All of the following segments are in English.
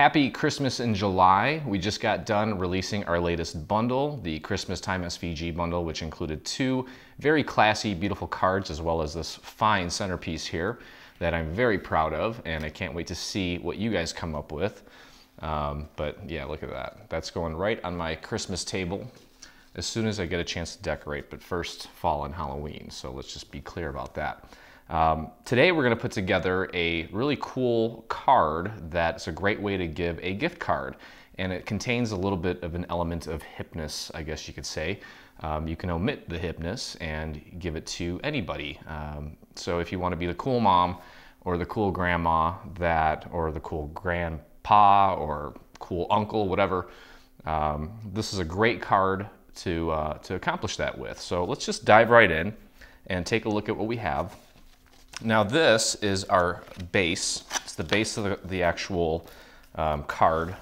Happy Christmas in July. We just got done releasing our latest bundle, the Christmas Time SVG bundle, which included two very classy, beautiful cards, as well as this fine centerpiece here that I'm very proud of, and I can't wait to see what you guys come up with. Um, but yeah, look at that. That's going right on my Christmas table as soon as I get a chance to decorate, but first fall and Halloween. So let's just be clear about that. Um, today we're going to put together a really cool card that's a great way to give a gift card. And it contains a little bit of an element of hipness, I guess you could say. Um, you can omit the hipness and give it to anybody. Um, so if you want to be the cool mom or the cool grandma that, or the cool grandpa or cool uncle, whatever, um, this is a great card to, uh, to accomplish that with. So let's just dive right in and take a look at what we have. Now this is our base. It's the base of the, the actual um, card.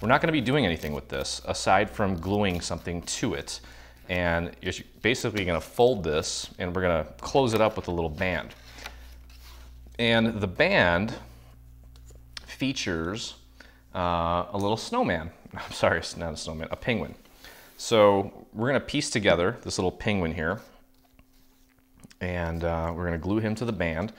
We're not gonna be doing anything with this aside from gluing something to it. And you're basically gonna fold this and we're gonna close it up with a little band. And the band features uh, a little snowman. I'm sorry, it's not a snowman, a penguin. So we're gonna piece together this little penguin here and uh, we're going to glue him to the band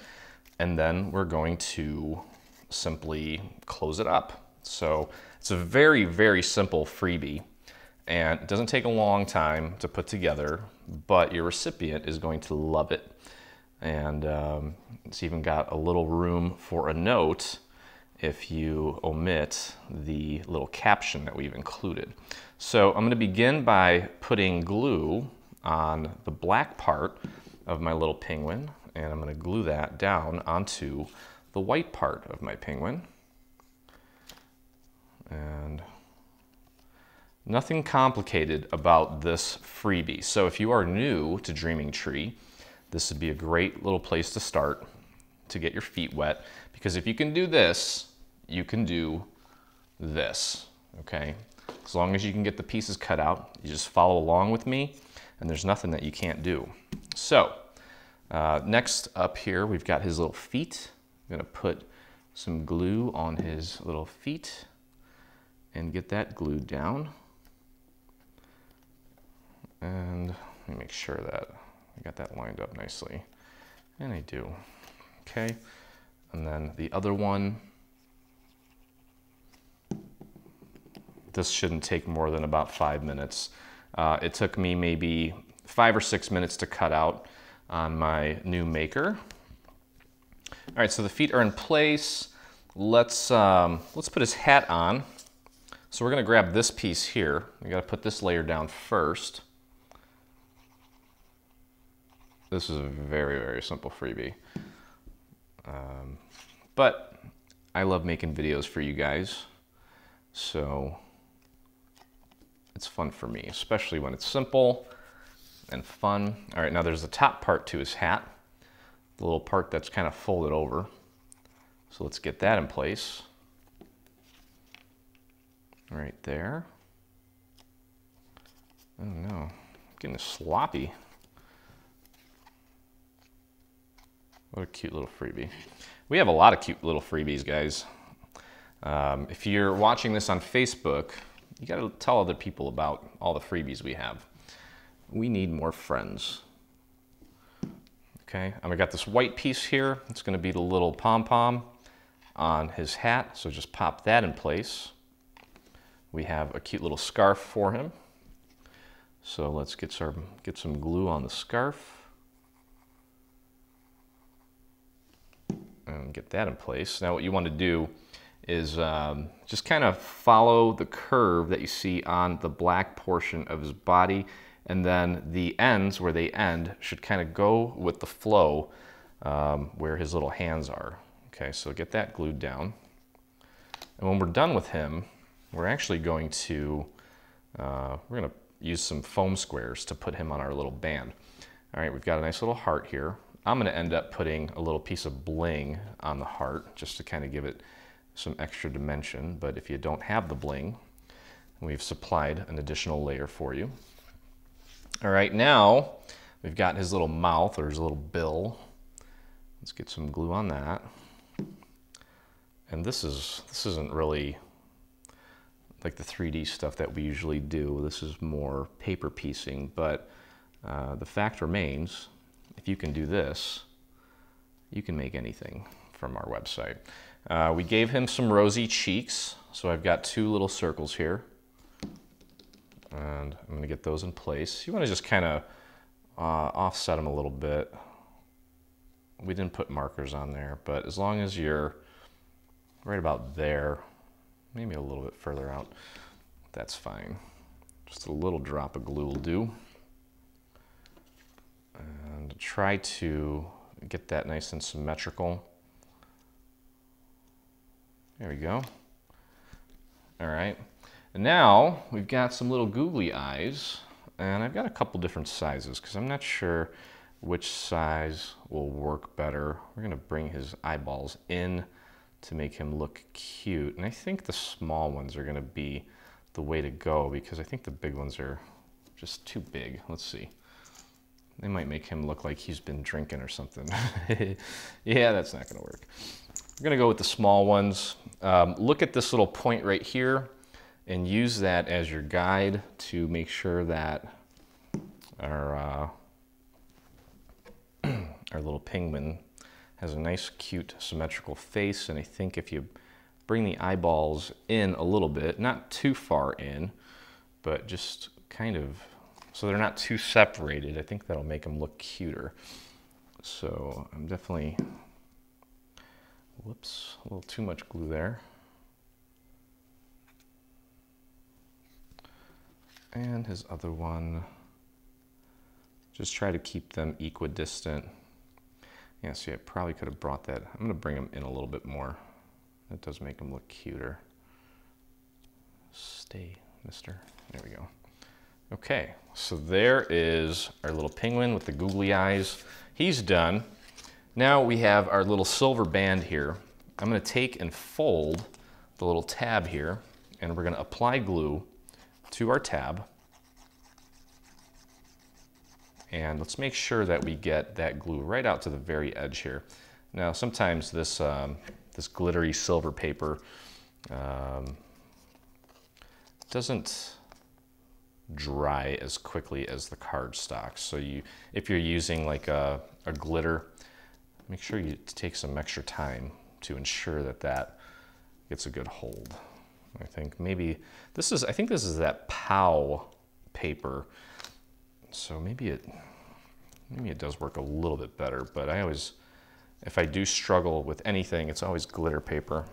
and then we're going to simply close it up. So it's a very, very simple freebie and it doesn't take a long time to put together, but your recipient is going to love it. And um, it's even got a little room for a note if you omit the little caption that we've included. So I'm gonna begin by putting glue on the black part of my little penguin and I'm going to glue that down onto the white part of my penguin. And nothing complicated about this freebie. So if you are new to Dreaming Tree, this would be a great little place to start to get your feet wet because if you can do this, you can do this, okay? As long as you can get the pieces cut out, you just follow along with me and there's nothing that you can't do. So uh, next up here, we've got his little feet. I'm gonna put some glue on his little feet and get that glued down. And let me make sure that I got that lined up nicely. And I do, okay? And then the other one, this shouldn't take more than about five minutes. Uh, it took me maybe five or six minutes to cut out on my new maker. All right, so the feet are in place. Let's, um, let's put his hat on. So we're gonna grab this piece here. We gotta put this layer down first. This is a very, very simple freebie. Um, but I love making videos for you guys. So it's fun for me, especially when it's simple and fun. All right, now there's the top part to his hat, the little part that's kind of folded over. So let's get that in place. Right there. Oh no, getting sloppy. What a cute little freebie. We have a lot of cute little freebies, guys. Um, if you're watching this on Facebook, you gotta tell other people about all the freebies we have we need more friends. Okay, and I got this white piece here. It's gonna be the little pom-pom on his hat, so just pop that in place. We have a cute little scarf for him. So let's get some, get some glue on the scarf. And get that in place. Now what you want to do is um, just kind of follow the curve that you see on the black portion of his body and then the ends where they end should kind of go with the flow um, where his little hands are. Okay, so get that glued down. And when we're done with him, we're actually going to, uh, we're gonna use some foam squares to put him on our little band. All right, we've got a nice little heart here. I'm gonna end up putting a little piece of bling on the heart just to kind of give it some extra dimension. But if you don't have the bling, we've supplied an additional layer for you. All right, now we've got his little mouth or his little bill. Let's get some glue on that. and this is this isn't really like the 3D stuff that we usually do. This is more paper piecing, but uh, the fact remains, if you can do this, you can make anything from our website. Uh, we gave him some rosy cheeks, so I've got two little circles here. And I'm gonna get those in place. You wanna just kind of uh, offset them a little bit. We didn't put markers on there, but as long as you're right about there, maybe a little bit further out, that's fine. Just a little drop of glue will do. And try to get that nice and symmetrical. There we go. All right. And now we've got some little googly eyes and I've got a couple different sizes because I'm not sure which size will work better. We're gonna bring his eyeballs in to make him look cute. And I think the small ones are gonna be the way to go because I think the big ones are just too big. Let's see. They might make him look like he's been drinking or something. yeah, that's not gonna work. We're gonna go with the small ones. Um, look at this little point right here and use that as your guide to make sure that our, uh, our little penguin has a nice, cute, symmetrical face. And I think if you bring the eyeballs in a little bit, not too far in, but just kind of, so they're not too separated, I think that'll make them look cuter. So I'm definitely, whoops, a little too much glue there. And his other one, just try to keep them equidistant. Yeah, see, I probably could have brought that. I'm gonna bring them in a little bit more. That does make them look cuter. Stay, mister. There we go. Okay, so there is our little penguin with the googly eyes. He's done. Now we have our little silver band here. I'm gonna take and fold the little tab here, and we're gonna apply glue to our tab. And let's make sure that we get that glue right out to the very edge here. Now, sometimes this, um, this glittery silver paper um, doesn't dry as quickly as the cardstock. So you, if you're using like a, a glitter, make sure you take some extra time to ensure that that gets a good hold. I think maybe this is, I think this is that POW paper. So maybe it, maybe it does work a little bit better, but I always, if I do struggle with anything, it's always glitter paper.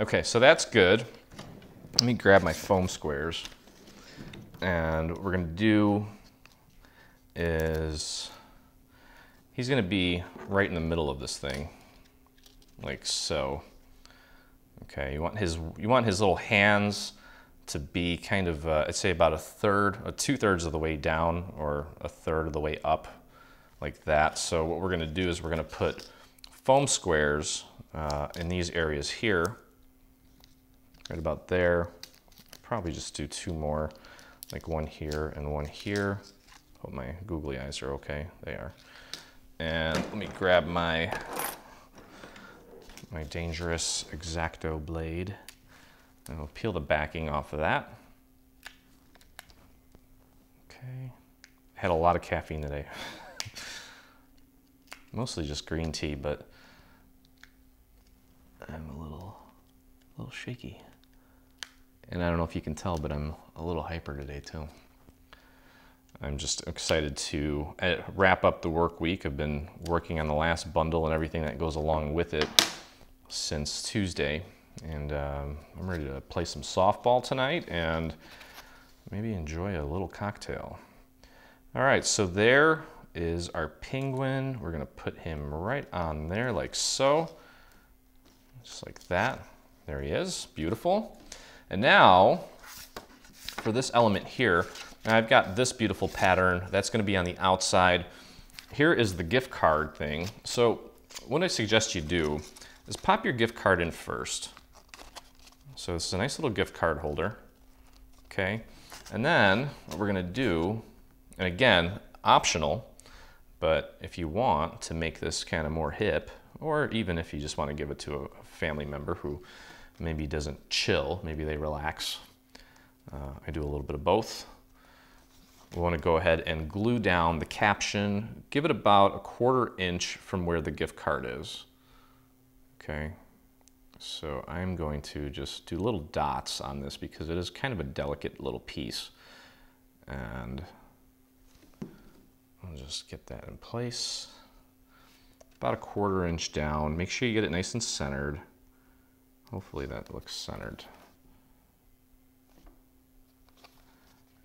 Okay, so that's good. Let me grab my foam squares. And what we're gonna do is, he's gonna be right in the middle of this thing, like so. Okay, you want his you want his little hands to be kind of uh, I'd say about a third, a two thirds of the way down, or a third of the way up, like that. So what we're going to do is we're going to put foam squares uh, in these areas here, right about there. Probably just do two more, like one here and one here. Hope my googly eyes are okay. They are. And let me grab my my dangerous X-Acto blade. And we'll peel the backing off of that. Okay. Had a lot of caffeine today. Mostly just green tea, but I'm a little, a little shaky. And I don't know if you can tell, but I'm a little hyper today too. I'm just excited to uh, wrap up the work week. I've been working on the last bundle and everything that goes along with it since Tuesday. And um, I'm ready to play some softball tonight and maybe enjoy a little cocktail. All right, so there is our penguin. We're gonna put him right on there like so. Just like that. There he is, beautiful. And now, for this element here, I've got this beautiful pattern. That's gonna be on the outside. Here is the gift card thing. So what I suggest you do is pop your gift card in first. So this is a nice little gift card holder, okay? And then what we're gonna do, and again, optional, But if you want to make this kind of more hip, or even if you just want to give it to a family member who maybe doesn't chill, maybe they relax, uh, I do a little bit of both. We want to go ahead and glue down the caption, give it about a quarter inch from where the gift card is. Okay, so I'm going to just do little dots on this because it is kind of a delicate little piece. And I'll just get that in place. About a quarter inch down. Make sure you get it nice and centered. Hopefully that looks centered.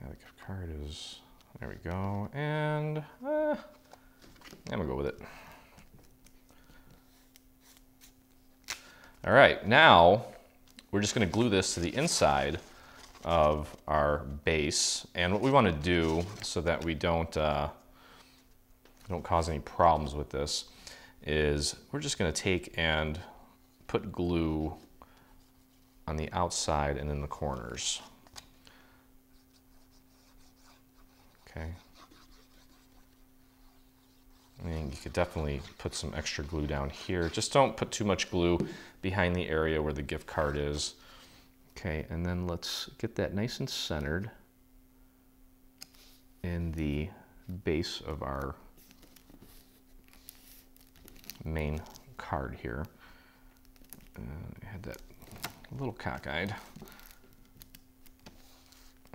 Yeah, the gift card is, there we go. And uh, I'm gonna go with it. All right, now we're just gonna glue this to the inside of our base. And what we wanna do so that we don't, uh, don't cause any problems with this is we're just gonna take and put glue on the outside and in the corners. Okay. And you could definitely put some extra glue down here. Just don't put too much glue behind the area where the gift card is. Okay, and then let's get that nice and centered in the base of our main card here. Uh, I had that a little cockeyed.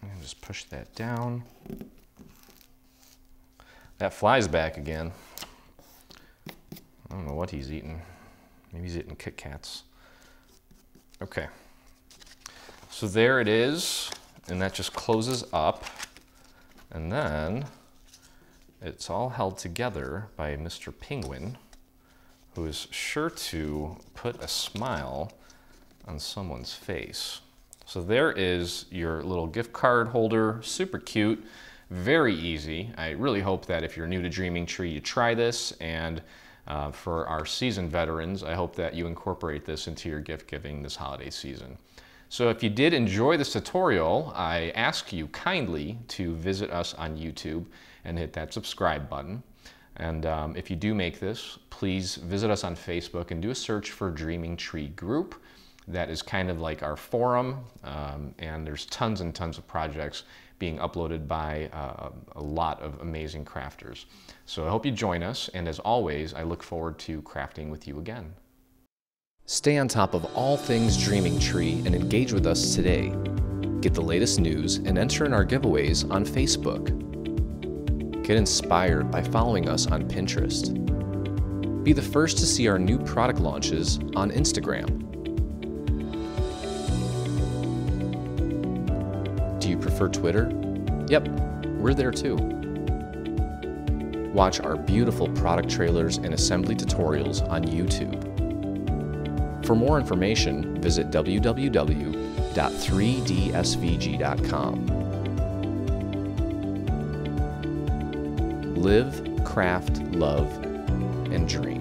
And just push that down. That flies back again. I don't know what he's eating. Maybe he's eating Kit Kats. Okay. So there it is, and that just closes up. And then it's all held together by Mr. Penguin, who is sure to put a smile on someone's face. So there is your little gift card holder, super cute. Very easy. I really hope that if you're new to Dreaming Tree, you try this. And uh, for our seasoned veterans, I hope that you incorporate this into your gift giving this holiday season. So if you did enjoy this tutorial, I ask you kindly to visit us on YouTube and hit that subscribe button. And um, if you do make this, please visit us on Facebook and do a search for Dreaming Tree Group. That is kind of like our forum, um, and there's tons and tons of projects being uploaded by uh, a lot of amazing crafters. So I hope you join us, and as always, I look forward to crafting with you again. Stay on top of all things Dreaming Tree and engage with us today. Get the latest news and enter in our giveaways on Facebook. Get inspired by following us on Pinterest. Be the first to see our new product launches on Instagram. You prefer Twitter? Yep, we're there too. Watch our beautiful product trailers and assembly tutorials on YouTube. For more information, visit www.3dsvg.com. Live, craft, love, and dream.